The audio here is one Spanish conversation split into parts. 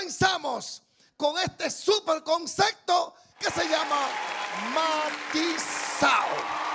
comenzamos con este super concepto que se llama matizado.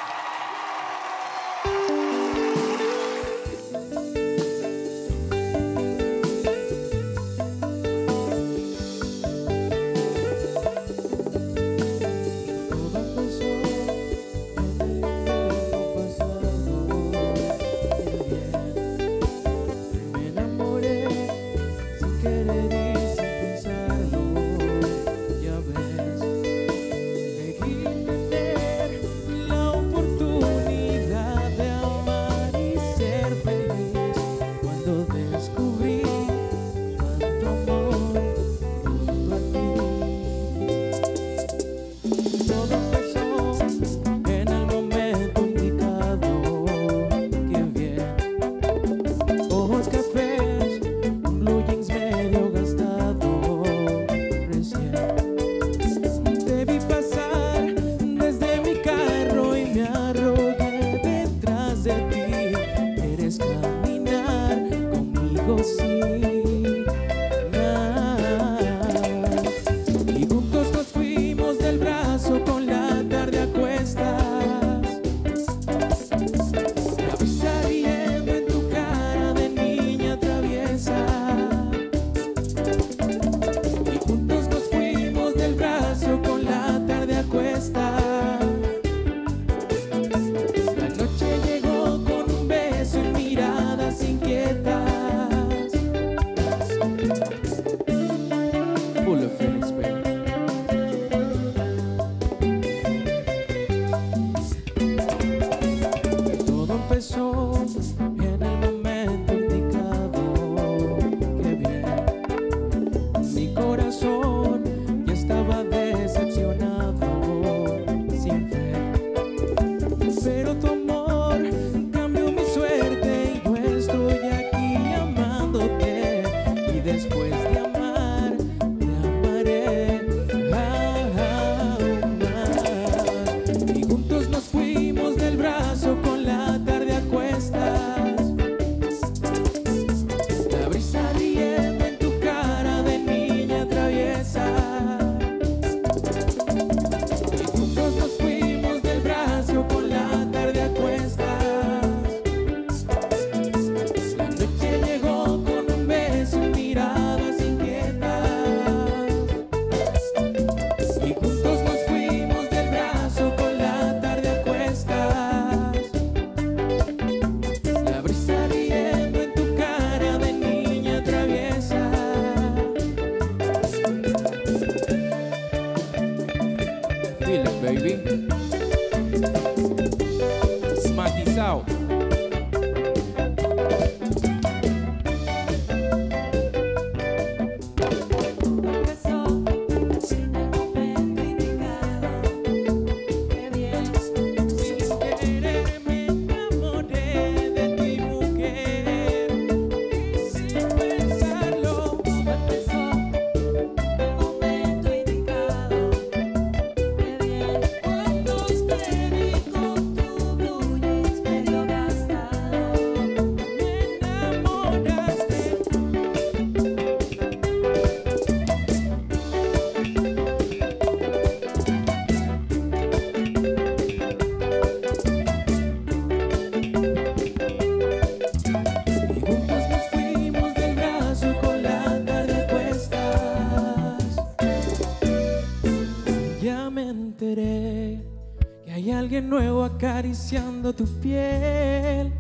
Acariciando tu piel.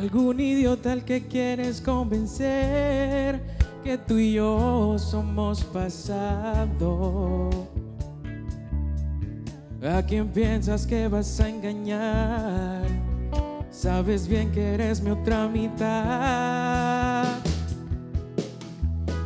Algún idiota al que quieres convencer que tú y yo somos pasado. ¿A quién piensas que vas a engañar? Sabes bien que eres mi otra mitad.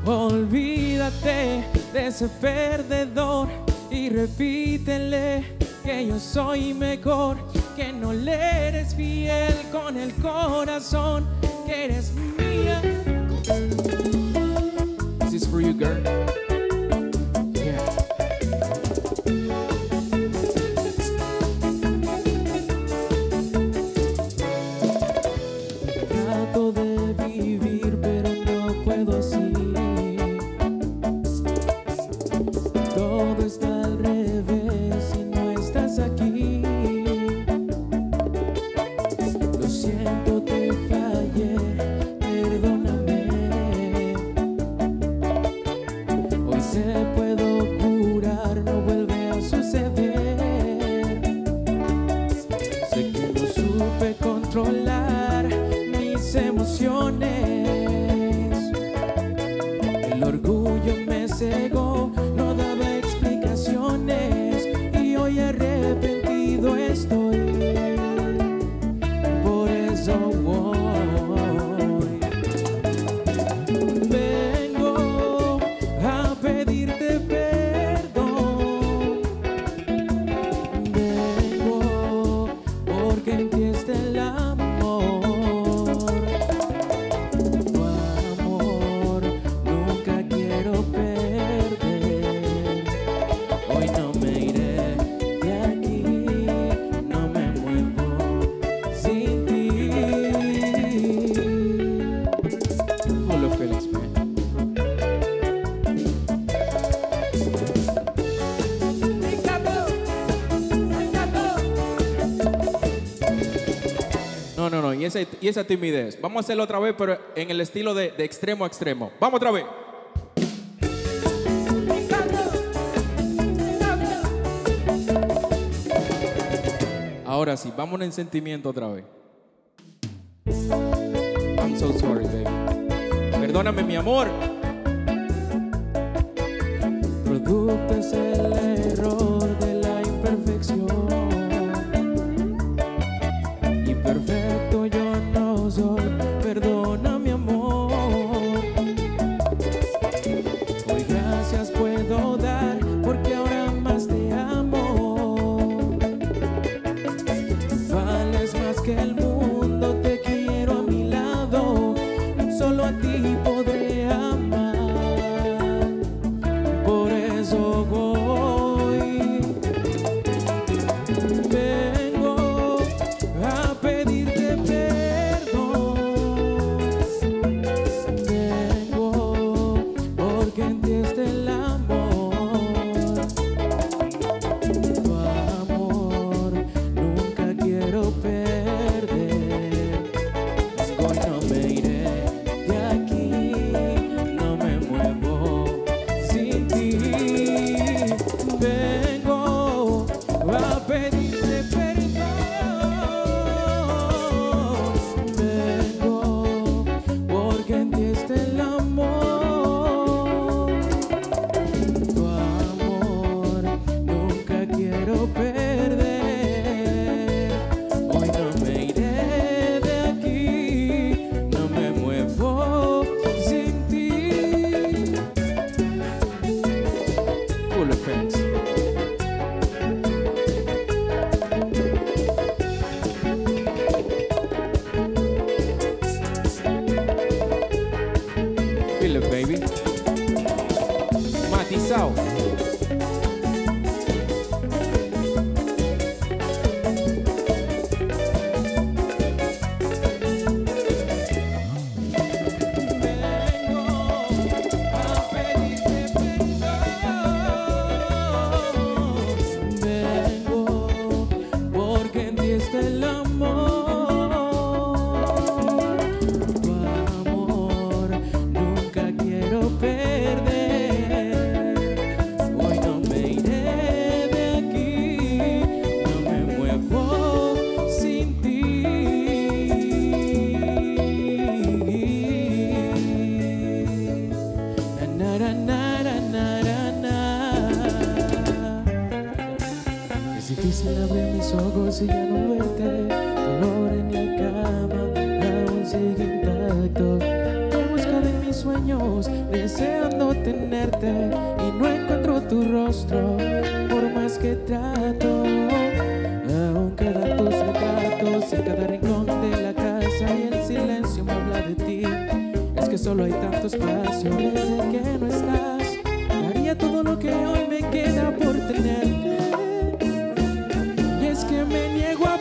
Olvídate de ese perdedor y repítele que yo soy mejor que no le eres fiel con el corazón, que eres mía. This is for you, girl. El orgullo me cegó. Y esa, timidez. Vamos a hacerlo otra vez, pero en el estilo de, extremo a extremo. Vamos otra vez. Ahora sí, vamos en sentimiento otra vez. I'm so sorry, baby. Perdóname, mi amor. Producto es el error de la imperfección. Difícil abrir mis ojos y ya no verte. Dolor en la cama aún sigue intacto. Te busco de mis sueños, deseando tenerte y no encuentro tu rostro. Por más que trato, aún quedan tus retratos en cada rincón de la casa y el silencio me habla de ti. Es que solo hay tanto espacio desde que no estás. Daría todo lo que hoy me queda por tenerte. Me niego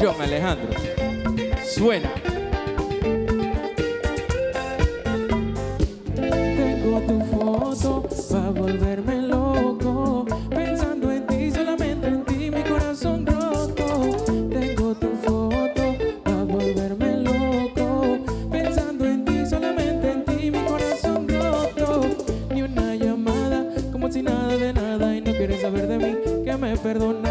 John Alejandro. Suena. Tengo tu foto para volverme loco. Pensando en ti, solamente en ti, mi corazón roto. Tengo tu foto para volverme loco. Pensando en ti, solamente en ti, mi corazón roto. Ni una llamada, como si nada de nada y no quieres saber de mí, que me perdona